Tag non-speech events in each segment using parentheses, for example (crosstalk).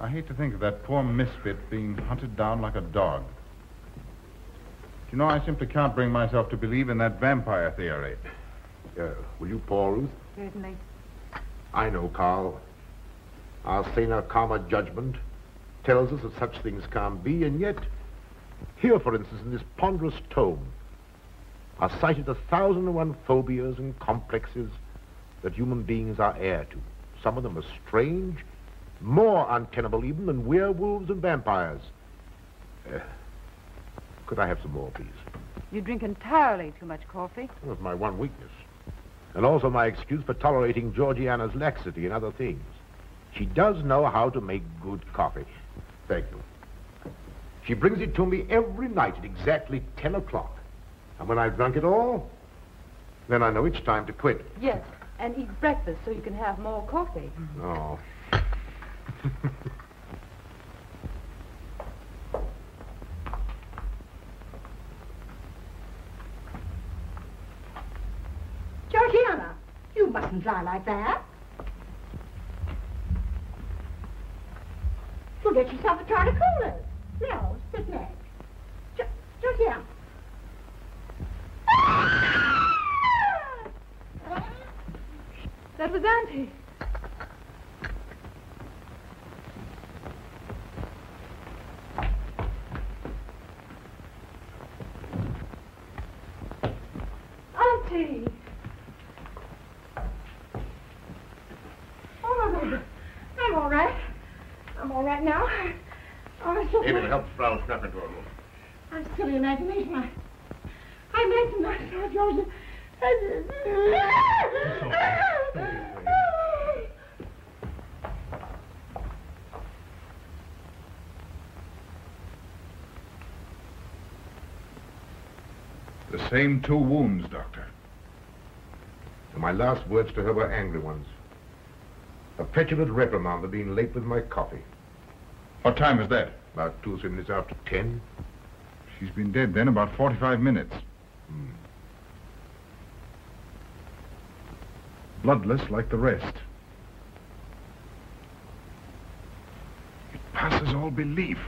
I hate to think of that poor misfit being hunted down like a dog. You know, I simply can't bring myself to believe in that vampire theory. Uh, will you pour, Ruth? Certainly. I know, Carl. Our saner, calmer judgment tells us that such things can't be, and yet, here, for instance, in this ponderous tome, are cited a thousand and one phobias and complexes that human beings are heir to. Some of them are strange, more untenable even than werewolves and vampires. Uh, could I have some more, please? You drink entirely too much coffee. That's my one weakness. And also my excuse for tolerating Georgiana's laxity and other things. She does know how to make good coffee. Thank you. She brings it to me every night at exactly 10 o'clock. And when I've drunk it all, then I know it's time to quit. Yes, and eat breakfast so you can have more coffee. Oh. (laughs) Georgiana, you mustn't lie like that. You'll get yourself a jar of coolers. Now, sit next. Georgiana. (laughs) That was Auntie. Auntie! Oh. I'm all right. I'm all right now. Oh, I'm so Amy, help Frau Schnapper into her room. I'm silly imagination. I, I imagined I saw Georgia. The same two wounds, Doctor. And my last words to her were angry ones. A petulant reprimand for being late with my coffee. What time is that? About two or three minutes after ten. She's been dead then about 45 minutes. Hmm. Bloodless like the rest. It passes all belief.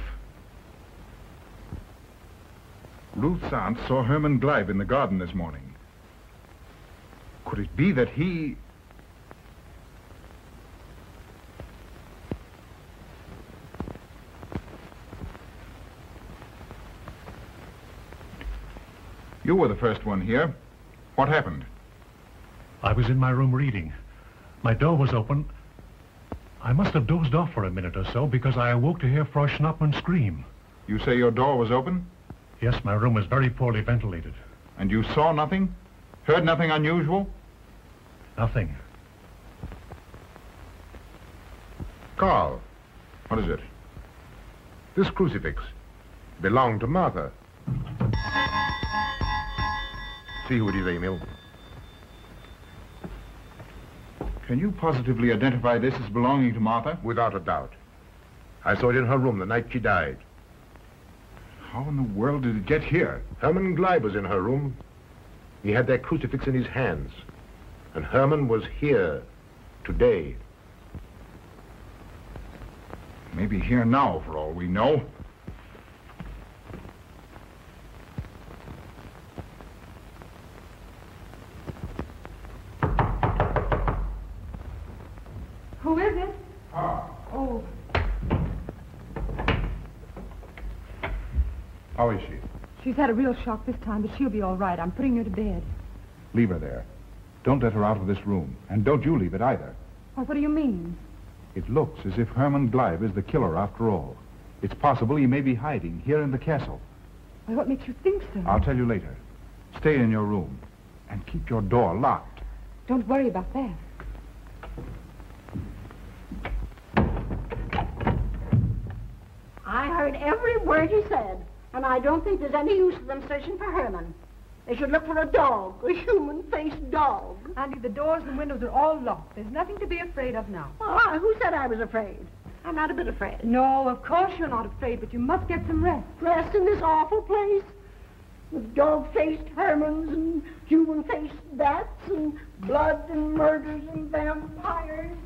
Ruth's aunt saw Herman Gleib in the garden this morning. Could it be that he... You were the first one here. What happened? I was in my room reading. My door was open. I must have dozed off for a minute or so because I awoke to hear Frau Schnappmann scream. You say your door was open? Yes, my room was very poorly ventilated. And you saw nothing? Heard nothing unusual? Nothing. Carl, What is it? this crucifix belonged to Martha. See who it is, Emil. Can you positively identify this as belonging to Martha? Without a doubt. I saw it in her room the night she died. How in the world did it get here? Herman Gleib was in her room. He had that crucifix in his hands. And Herman was here today. Maybe here now, for all we know. Who is it? Ah, Oh, how is she? she's had a real shock this time, but she'll be all right. I'm putting her to bed. Leave her there. Don't let her out of this room. And don't you leave it either. Oh, what do you mean? It looks as if Herman Gleib is the killer after all. It's possible he may be hiding here in the castle. Why, what makes you think so? I'll tell you later. Stay in your room and keep your door locked. Don't worry about that. I heard every word he said, and I don't think there's any use of them searching for Herman. They should look for a dog, a human-faced dog. Auntie, the doors and windows are all locked. There's nothing to be afraid of now. Well, who said I was afraid? I'm not a bit afraid. No, of course you're not afraid, but you must get some rest. Rest in this awful place with dog-faced Hermans and human-faced bats and blood and murders and vampires.